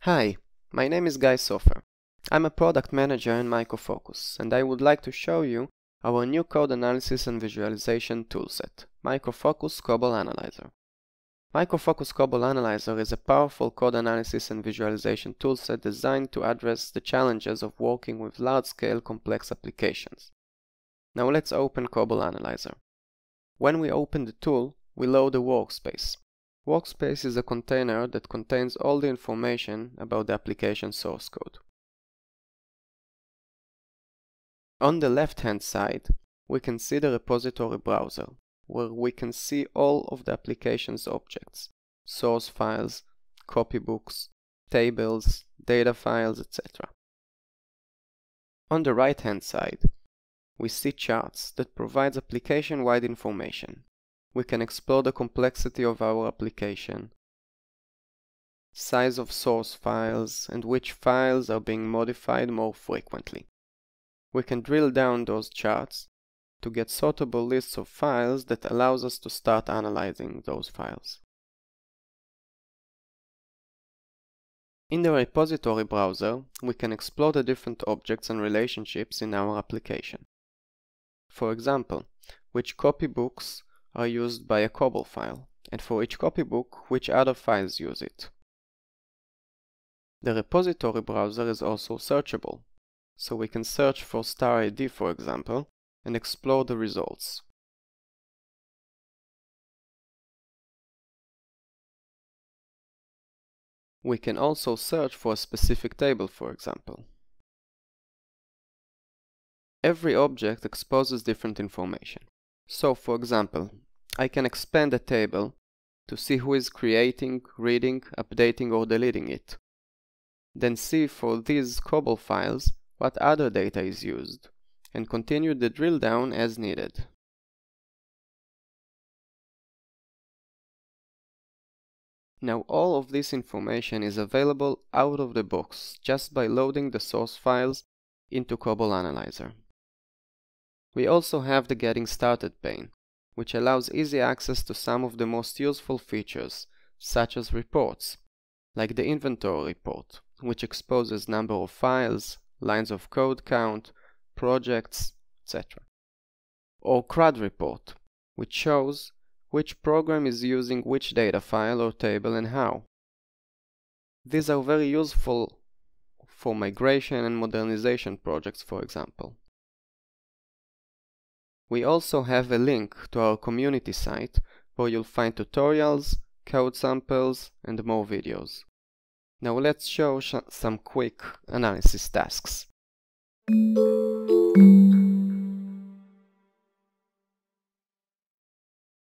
Hi, my name is Guy Sofer. I'm a product manager in Micro Focus, and I would like to show you our new code analysis and visualization toolset, Micro Focus COBOL Analyzer. Micro Focus COBOL Analyzer is a powerful code analysis and visualization toolset designed to address the challenges of working with large-scale complex applications. Now let's open COBOL Analyzer. When we open the tool, we load a workspace. Workspace is a container that contains all the information about the application source code. On the left-hand side, we can see the repository browser, where we can see all of the application's objects, source files, copybooks, tables, data files, etc. On the right-hand side, we see charts that provides application-wide information. We can explore the complexity of our application, size of source files, and which files are being modified more frequently we can drill down those charts to get sortable lists of files that allows us to start analyzing those files. In the repository browser, we can explore the different objects and relationships in our application. For example, which copybooks are used by a COBOL file, and for each copybook, which other files use it. The repository browser is also searchable, so we can search for star ID for example and explore the results. We can also search for a specific table for example. Every object exposes different information. So for example, I can expand a table to see who is creating, reading, updating or deleting it. Then see for these COBOL files what other data is used, and continue the drill down as needed. Now all of this information is available out of the box just by loading the source files into COBOL Analyzer. We also have the Getting Started pane, which allows easy access to some of the most useful features, such as reports, like the inventory report, which exposes number of files, lines of code count, projects, etc. Or CRUD report, which shows which program is using which data file or table and how. These are very useful for migration and modernization projects, for example. We also have a link to our community site where you'll find tutorials, code samples, and more videos. Now let's show some quick analysis tasks.